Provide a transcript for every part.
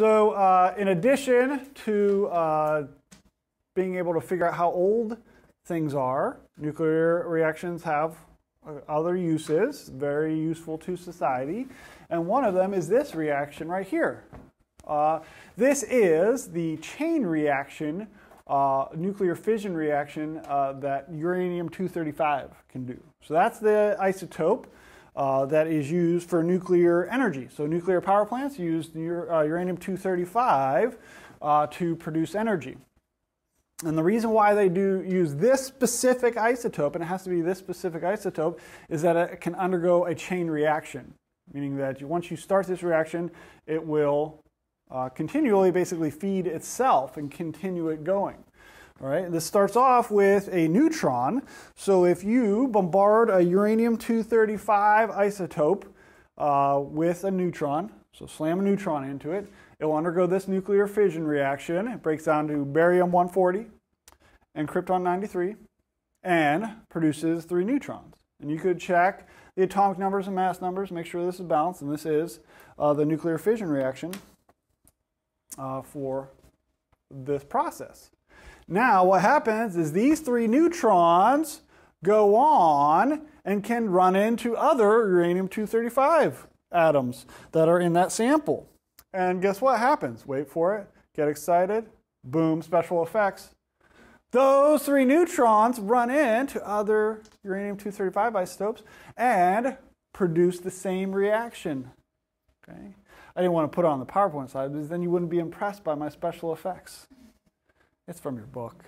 So uh, in addition to uh, being able to figure out how old things are, nuclear reactions have uh, other uses, very useful to society. And one of them is this reaction right here. Uh, this is the chain reaction, uh, nuclear fission reaction uh, that uranium-235 can do. So that's the isotope uh, that is used for nuclear energy. So nuclear power plants use uh, uranium-235 uh, to produce energy. And the reason why they do use this specific isotope, and it has to be this specific isotope, is that it can undergo a chain reaction, meaning that once you start this reaction, it will uh, continually basically feed itself and continue it going. All right, this starts off with a neutron. So if you bombard a uranium-235 isotope uh, with a neutron, so slam a neutron into it, it will undergo this nuclear fission reaction. It breaks down to barium-140 and krypton-93 and produces three neutrons. And you could check the atomic numbers and mass numbers, make sure this is balanced, and this is uh, the nuclear fission reaction uh, for this process. Now, what happens is these three neutrons go on and can run into other uranium-235 atoms that are in that sample. And guess what happens? Wait for it. Get excited. Boom, special effects. Those three neutrons run into other uranium-235 isotopes and produce the same reaction. Okay? I didn't want to put it on the PowerPoint slide because then you wouldn't be impressed by my special effects. It's from your book.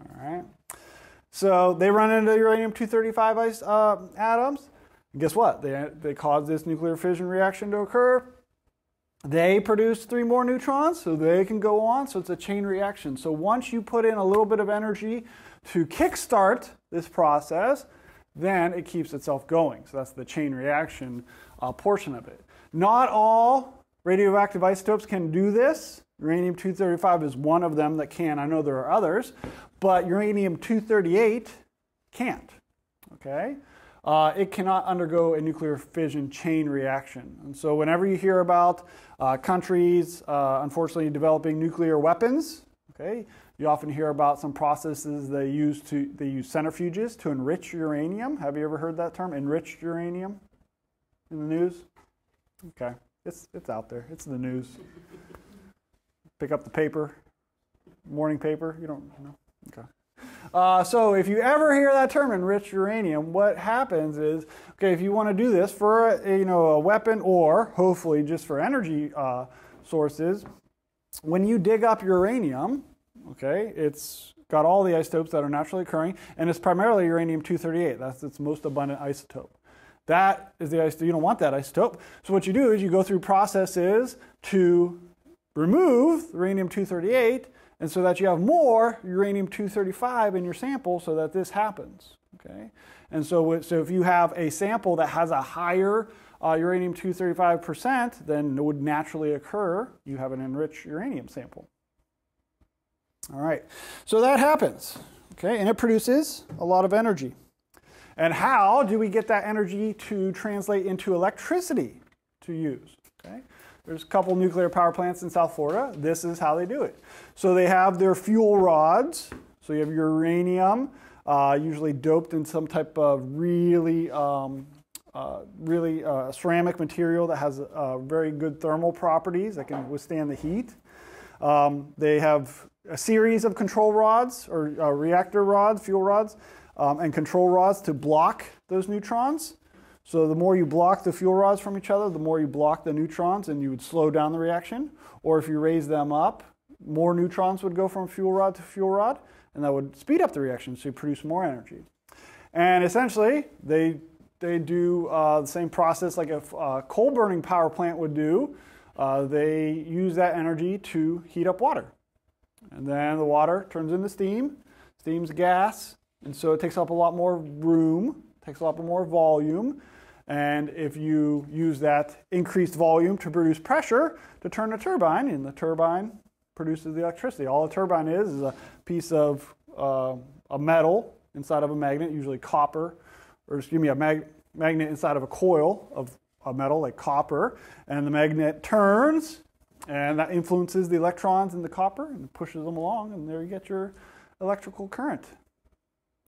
All right. So they run into uranium-235 uh, atoms. And guess what? They, they cause this nuclear fission reaction to occur. They produce three more neutrons, so they can go on. So it's a chain reaction. So once you put in a little bit of energy to kickstart this process, then it keeps itself going. So that's the chain reaction uh, portion of it. Not all radioactive isotopes can do this. Uranium-235 is one of them that can. I know there are others, but uranium-238 can't. Okay? Uh, it cannot undergo a nuclear fission chain reaction. And so whenever you hear about uh, countries, uh, unfortunately, developing nuclear weapons, okay, you often hear about some processes they use to they use centrifuges to enrich uranium. Have you ever heard that term, enriched uranium, in the news? Okay, it's it's out there. It's in the news pick up the paper, morning paper. You don't know? Okay. Uh, so if you ever hear that term enriched uranium, what happens is, okay, if you want to do this for a, you know a weapon or hopefully just for energy uh, sources, when you dig up uranium, okay, it's got all the isotopes that are naturally occurring, and it's primarily uranium-238. That's its most abundant isotope. That is the isotope. You don't want that isotope. So what you do is you go through processes to remove uranium-238 and so that you have more uranium-235 in your sample so that this happens. Okay? And so, so if you have a sample that has a higher uh, uranium-235 percent, then it would naturally occur. You have an enriched uranium sample. All right, so that happens, okay, and it produces a lot of energy. And how do we get that energy to translate into electricity to use? Okay, there's a couple nuclear power plants in South Florida. This is how they do it. So they have their fuel rods. So you have uranium, uh, usually doped in some type of really, um, uh, really uh, ceramic material that has uh, very good thermal properties that can withstand the heat. Um, they have a series of control rods or uh, reactor rods, fuel rods, um, and control rods to block those neutrons. So the more you block the fuel rods from each other, the more you block the neutrons and you would slow down the reaction. Or if you raise them up, more neutrons would go from fuel rod to fuel rod and that would speed up the reaction so you produce more energy. And essentially, they, they do uh, the same process like a uh, coal burning power plant would do. Uh, they use that energy to heat up water. And then the water turns into steam. Steam's gas, and so it takes up a lot more room, takes a lot more volume, and if you use that increased volume to produce pressure to turn a turbine, and the turbine produces the electricity. All a turbine is is a piece of uh, a metal inside of a magnet, usually copper, or excuse me, a mag magnet inside of a coil of a metal like copper, and the magnet turns, And that influences the electrons in the copper and pushes them along, and there you get your electrical current.